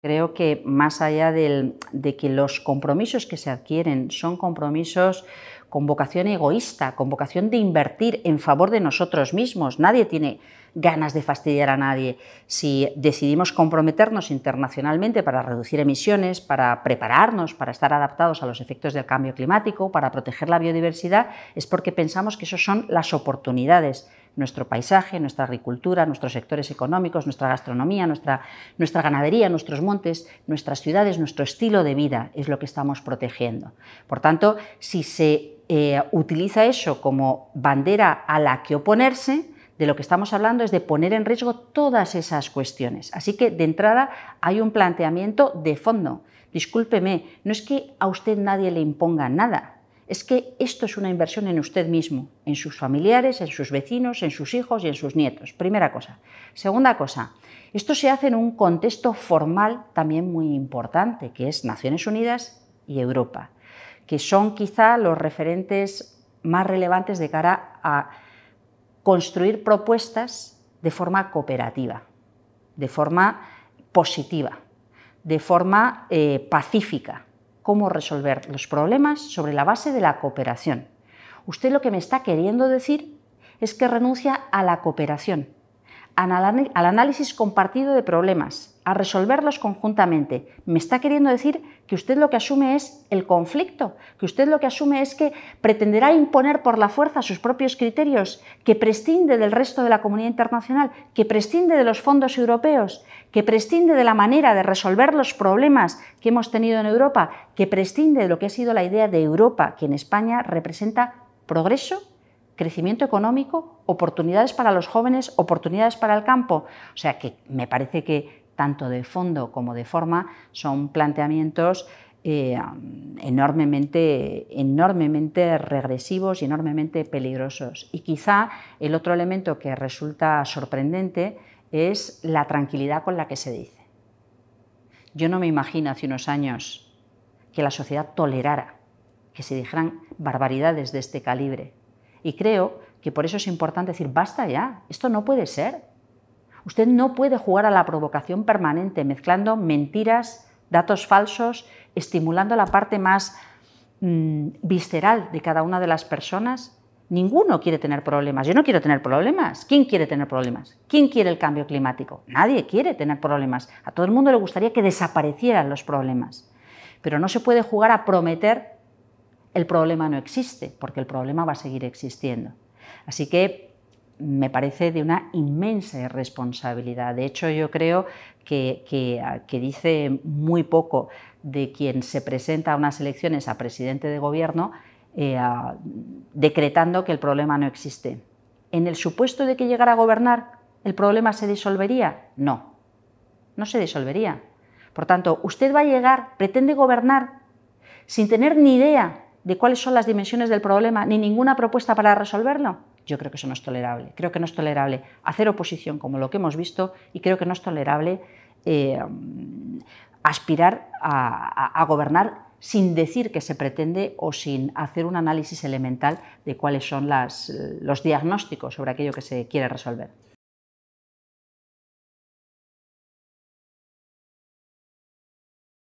Creo que más allá de que los compromisos que se adquieren son compromisos con vocación egoísta, con vocación de invertir en favor de nosotros mismos, nadie tiene ganas de fastidiar a nadie. Si decidimos comprometernos internacionalmente para reducir emisiones, para prepararnos, para estar adaptados a los efectos del cambio climático, para proteger la biodiversidad, es porque pensamos que esas son las oportunidades nuestro paisaje, nuestra agricultura, nuestros sectores económicos, nuestra gastronomía, nuestra, nuestra ganadería, nuestros montes, nuestras ciudades, nuestro estilo de vida es lo que estamos protegiendo. Por tanto, si se eh, utiliza eso como bandera a la que oponerse, de lo que estamos hablando es de poner en riesgo todas esas cuestiones. Así que de entrada hay un planteamiento de fondo. Discúlpeme, no es que a usted nadie le imponga nada, es que esto es una inversión en usted mismo, en sus familiares, en sus vecinos, en sus hijos y en sus nietos. Primera cosa. Segunda cosa, esto se hace en un contexto formal también muy importante, que es Naciones Unidas y Europa, que son quizá los referentes más relevantes de cara a construir propuestas de forma cooperativa, de forma positiva, de forma eh, pacífica, cómo resolver los problemas sobre la base de la cooperación. Usted lo que me está queriendo decir es que renuncia a la cooperación, al análisis compartido de problemas, a resolverlos conjuntamente. Me está queriendo decir que usted lo que asume es el conflicto, que usted lo que asume es que pretenderá imponer por la fuerza sus propios criterios, que prescinde del resto de la comunidad internacional, que prescinde de los fondos europeos, que prescinde de la manera de resolver los problemas que hemos tenido en Europa, que prescinde de lo que ha sido la idea de Europa, que en España representa progreso crecimiento económico, oportunidades para los jóvenes, oportunidades para el campo. O sea que me parece que tanto de fondo como de forma son planteamientos eh, enormemente, enormemente regresivos y enormemente peligrosos. Y quizá el otro elemento que resulta sorprendente es la tranquilidad con la que se dice. Yo no me imagino hace unos años que la sociedad tolerara que se dijeran barbaridades de este calibre y creo que por eso es importante decir, basta ya, esto no puede ser. Usted no puede jugar a la provocación permanente, mezclando mentiras, datos falsos, estimulando la parte más mm, visceral de cada una de las personas. Ninguno quiere tener problemas. Yo no quiero tener problemas. ¿Quién quiere tener problemas? ¿Quién quiere el cambio climático? Nadie quiere tener problemas. A todo el mundo le gustaría que desaparecieran los problemas. Pero no se puede jugar a prometer el problema no existe, porque el problema va a seguir existiendo. Así que me parece de una inmensa irresponsabilidad. De hecho, yo creo que, dice muy poco de quien se presenta a unas elecciones a presidente de gobierno eh, decretando que el problema no existe. En el supuesto de que llegara a gobernar, ¿el problema se disolvería? No, no se disolvería. Por tanto, usted va a llegar, pretende gobernar sin tener ni idea de cuáles son las dimensiones del problema ni ninguna propuesta para resolverlo, yo creo que eso no es tolerable. Creo que no es tolerable hacer oposición como lo que hemos visto y creo que no es tolerable eh, aspirar a, gobernar sin decir que se pretende o sin hacer un análisis elemental de cuáles son los diagnósticos sobre aquello que se quiere resolver.